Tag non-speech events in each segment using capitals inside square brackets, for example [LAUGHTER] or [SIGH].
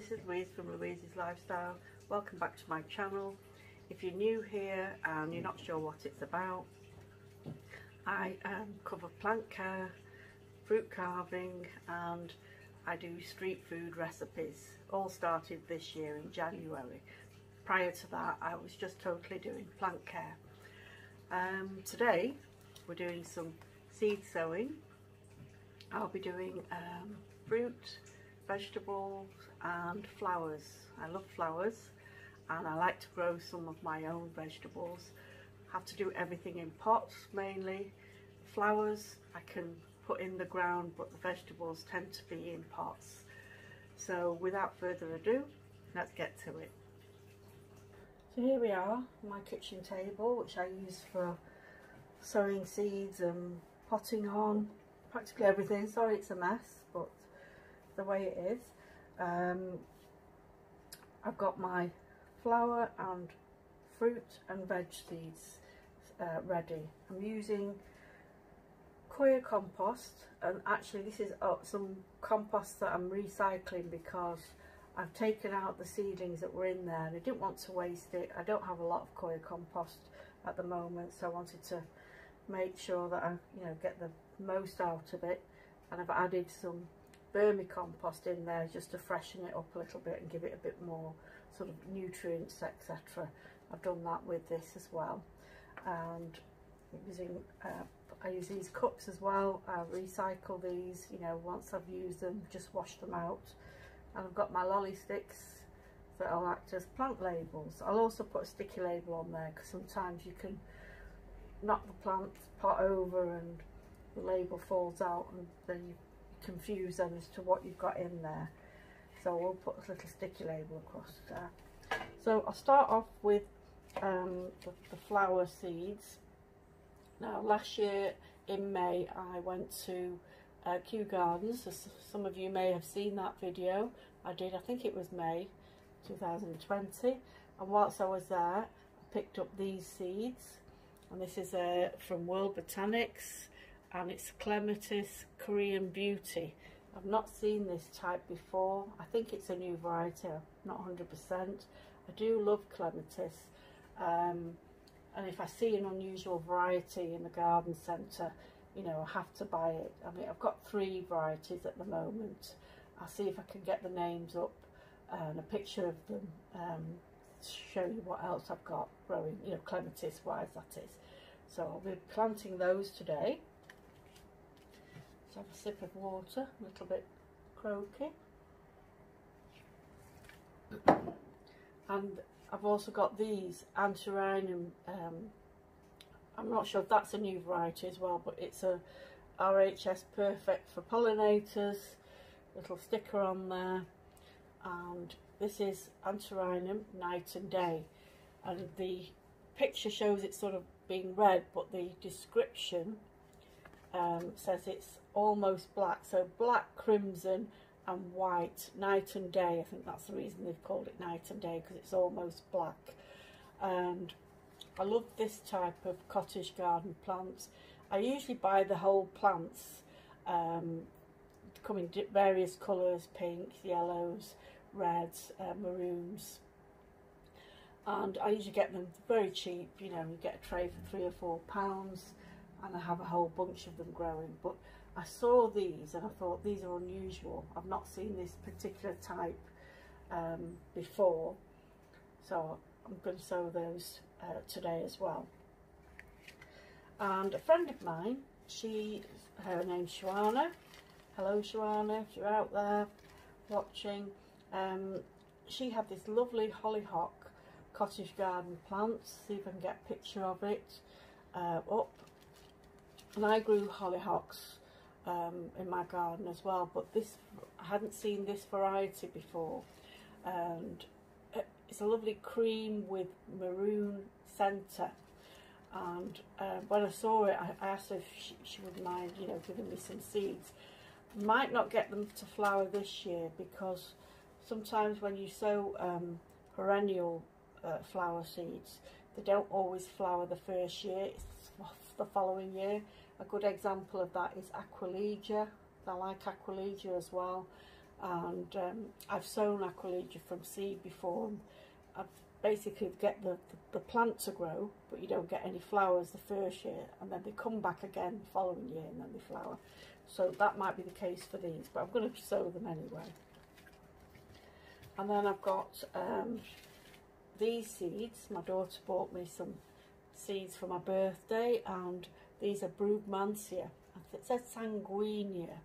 This is Louise from Louise's Lifestyle. Welcome back to my channel. If you're new here and you're not sure what it's about, I um, cover plant care, fruit carving and I do street food recipes. All started this year in January. Prior to that I was just totally doing plant care. Um, today we're doing some seed sowing. I'll be doing um, fruit, vegetables and flowers. I love flowers and I like to grow some of my own vegetables. Have to do everything in pots mainly. Flowers I can put in the ground but the vegetables tend to be in pots. So without further ado, let's get to it. So here we are, my kitchen table which I use for sowing seeds and potting on practically everything. Sorry it's a mess the way it is. Um, I've got my flower and fruit and veg seeds uh, ready. I'm using Coir compost and actually this is uh, some compost that I'm recycling because I've taken out the seedlings that were in there and I didn't want to waste it. I don't have a lot of Coir compost at the moment so I wanted to make sure that I you know get the most out of it and I've added some vermicompost in there just to freshen it up a little bit and give it a bit more sort of nutrients etc I've done that with this as well. And using uh, I use these cups as well. I recycle these you know once I've used them just wash them out. And I've got my lolly sticks that will act as plant labels. I'll also put a sticky label on there because sometimes you can knock the plant pot over and the label falls out and then you confuse them as to what you've got in there. So we'll put a little sticky label across there. So I'll start off with um, the, the flower seeds. Now last year in May I went to uh, Kew Gardens, as some of you may have seen that video. I did, I think it was May 2020 and whilst I was there I picked up these seeds and this is uh, from World Botanics and it's Clematis Korean Beauty. I've not seen this type before. I think it's a new variety, not 100%. I do love Clematis. Um, and if I see an unusual variety in the garden centre, you know, I have to buy it. I mean, I've got three varieties at the moment. I'll see if I can get the names up and a picture of them um, show you what else I've got growing, you know, clematis wise that is. So I'll be planting those today. Let's have a sip of water, a little bit croaky. And I've also got these Antirrhinum, um, I'm not sure if that's a new variety as well, but it's a RHS Perfect for pollinators, little sticker on there. And this is Antirrhinum Night and Day. And the picture shows it sort of being red, but the description um, says it's almost black. So black, crimson and white, night and day. I think that's the reason they've called it night and day because it's almost black. And I love this type of cottage garden plants. I usually buy the whole plants um, come in various colours, pink, yellows, reds, uh, maroons. And I usually get them very cheap, you know, you get a tray for three or four pounds and I have a whole bunch of them growing. But I saw these and I thought these are unusual. I've not seen this particular type um, before. So I'm going to sow those uh, today as well. And a friend of mine, she, her name's Shawana. Hello Shawana, if you're out there watching. Um, she had this lovely hollyhock cottage garden plant. See if I can get a picture of it uh, up. And I grew hollyhocks um, in my garden as well but this I hadn't seen this variety before. And it's a lovely cream with maroon centre and uh, when I saw it I, asked if she, she would mind you know giving me some seeds. Might not get them to flower this year because sometimes when you sow um, perennial uh, flower seeds they don't always flower the first year. It's the following year. A good example of that is Aquilegia. I like Aquilegia as well. and um, I've sown Aquilegia from seed before. And I basically get the, the, the, plant to grow but you don't get any flowers the first year. And then they come back again the following year and then they flower. So that might be the case for these but I'm going to sow them anyway. And then I've got um, these seeds. My daughter bought me some seeds for my birthday and these are Brugmansia it says Sanguinea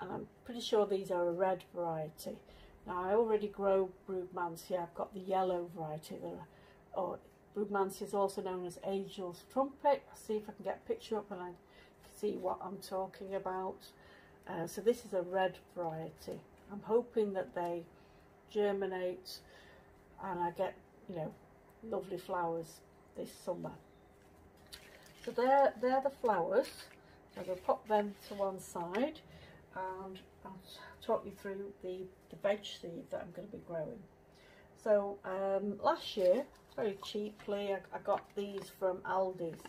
and I'm pretty sure these are a red variety. Now I already grow Brugmansia, I've got the yellow variety, there, or Brugmansia is also known as Angel's Trumpet. I'll see if I can get a picture up and I see what I'm talking about. Uh, so this is a red variety. I'm hoping that they germinate and I get, you know, lovely flowers this summer. So they're, they're the flowers. So I'm going to pop them to one side and I'll talk you through the, the veg seed that I'm going to be growing. So um, last year, very cheaply, I, I, got these from Aldi's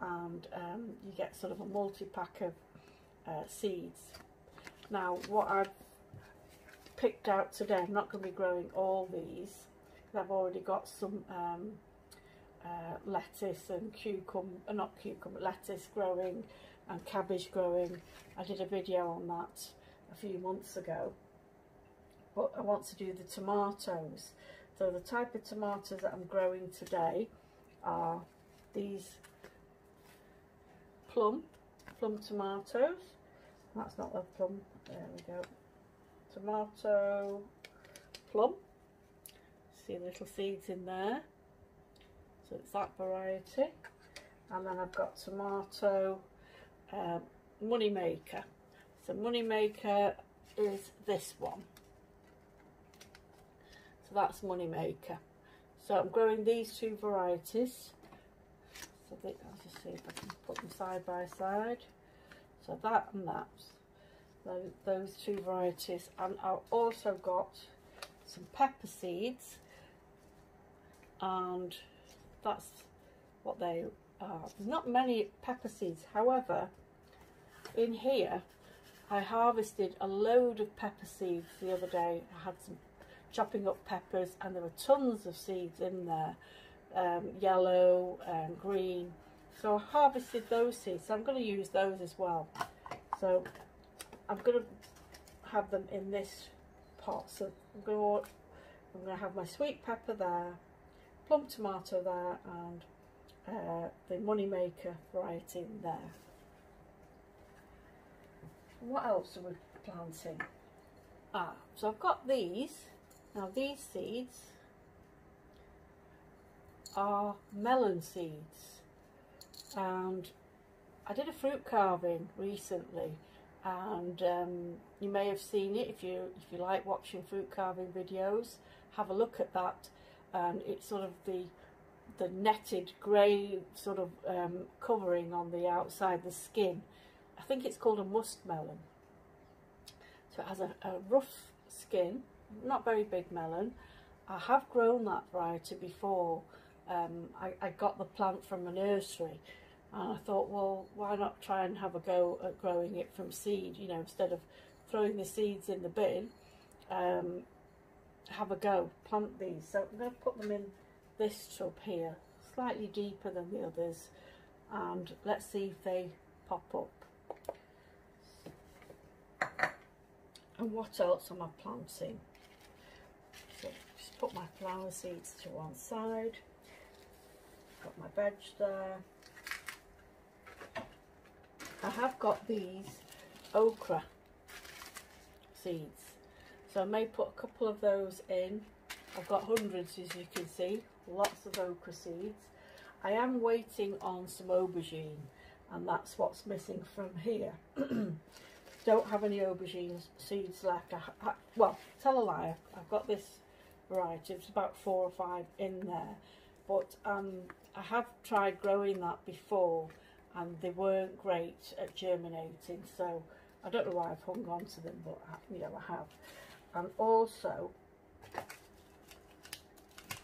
and um, you get sort of a multi-pack of uh, seeds. Now what I've picked out today, I'm not going to be growing all these because I've already got some um, uh, lettuce and cucumber, uh, not cucumber, lettuce growing and cabbage growing. I did a video on that a few months ago. But I want to do the tomatoes. So the type of tomatoes that I'm growing today are these plum, plum tomatoes. That's not a plum, there we go. Tomato, plum. See the little seeds in there. So it's that variety. And then I've got tomato, uh, money maker. So money maker is this one. So that's money maker. So I'm growing these two varieties. So they, I'll just see if I can put them side by side. So that and that. Those, those two varieties. And I've also got some pepper seeds. And that's what they are. There's not many pepper seeds. However, in here I harvested a load of pepper seeds the other day. I had some chopping up peppers and there were tons of seeds in there, um, yellow and green. So I harvested those seeds. So I'm going to use those as well. So I'm going to have them in this pot. So I'm going to, I'm going to have my sweet pepper there, plum tomato there and uh, the Moneymaker variety there what else are we planting? Ah, so I've got these. Now these seeds are melon seeds. And I did a fruit carving recently and um, you may have seen it if you if you like watching fruit carving videos have a look at that and it's sort of the the netted grey sort of um, covering on the outside the skin I think it's called a muskmelon. So it has a, a rough skin, not very big melon. I have grown that variety before. Um, I, I got the plant from a nursery and I thought, well, why not try and have a go at growing it from seed, you know, instead of throwing the seeds in the bin, um, have a go, plant these. So I'm going to put them in this tub here, slightly deeper than the others, and let's see if they pop up. And what else am I planting? So just put my flower seeds to one side. Got my veg there. I have got these okra seeds. So I may put a couple of those in. I've got hundreds as you can see, lots of okra seeds. I am waiting on some aubergine and that's what's missing from here. [CLEARS THROAT] don't have any aubergine seeds left. I, I, well, tell a lie, I've got this variety, it's about four or five in there, but um, I have tried growing that before and they weren't great at germinating, so I don't know why I've hung on to them, but I, you know, I have. And also,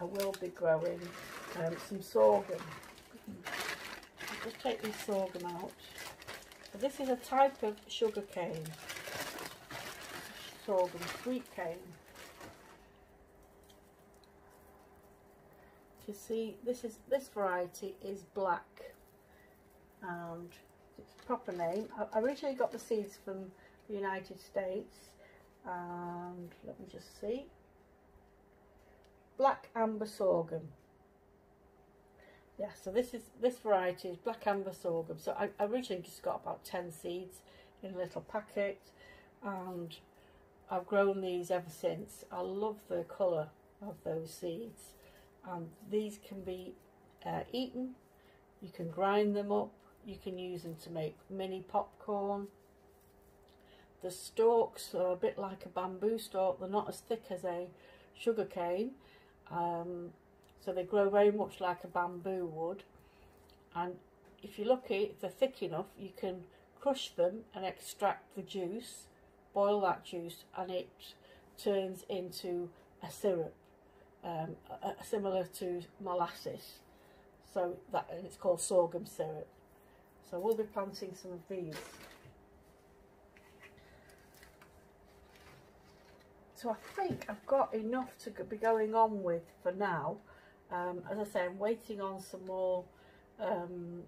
I will be growing um, some sorghum. I'll just take this sorghum out. This is a type of sugar cane. sorghum sweet cane. You see, this is this variety is black, and its proper name. I originally got the seeds from the United States, and let me just see. Black amber sorghum. Yeah, so this is this variety is black amber sorghum. So I, originally just got about 10 seeds in a little packet and I've grown these ever since. I love the colour of those seeds and these can be uh, eaten, you can grind them up, you can use them to make mini popcorn. The stalks are a bit like a bamboo stalk, they're not as thick as a sugar cane. Um, so they grow very much like a bamboo would. And if you're lucky, if they're thick enough, you can crush them and extract the juice, boil that juice, and it turns into a syrup, um, similar to molasses. So that and it's called sorghum syrup. So we'll be planting some of these. So I think I've got enough to be going on with for now. Um, as I say, I'm waiting on some more um,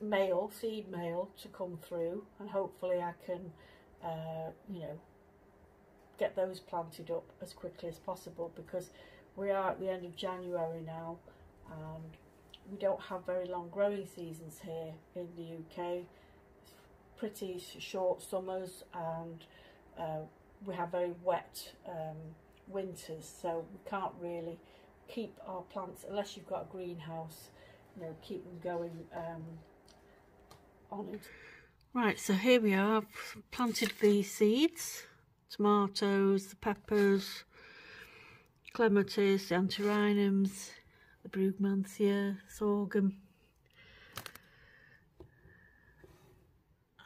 mail, seed mail to come through and hopefully I can, uh, you know, get those planted up as quickly as possible because we are at the end of January now and we don't have very long growing seasons here in the UK. Pretty short summers and uh, we have very wet um, winters so we can't really keep our plants, unless you've got a greenhouse, you know, keep them going um, on it. Right, so here we are, I've planted the seeds, tomatoes, the peppers, clematis, the antirrhinums, the brugmansia, sorghum.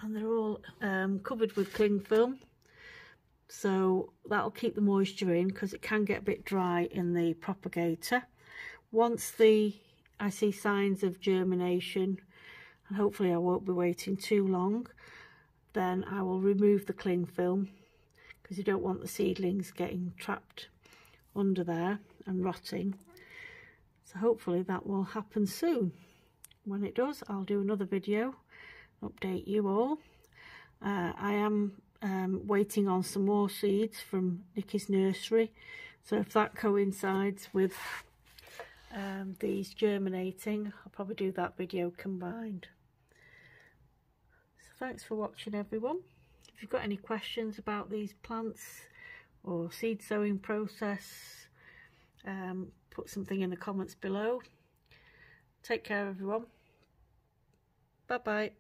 And they're all um, covered with cling film so that'll keep the moisture in because it can get a bit dry in the propagator. Once the I see signs of germination and hopefully I won't be waiting too long then I will remove the cling film because you don't want the seedlings getting trapped under there and rotting. So hopefully that will happen soon. When it does I'll do another video update you all. Uh, I am um, waiting on some more seeds from Nikki's nursery. So if that coincides with um, these germinating, I'll probably do that video combined. So thanks for watching everyone. If you've got any questions about these plants or seed sowing process, um, put something in the comments below. Take care everyone. Bye bye.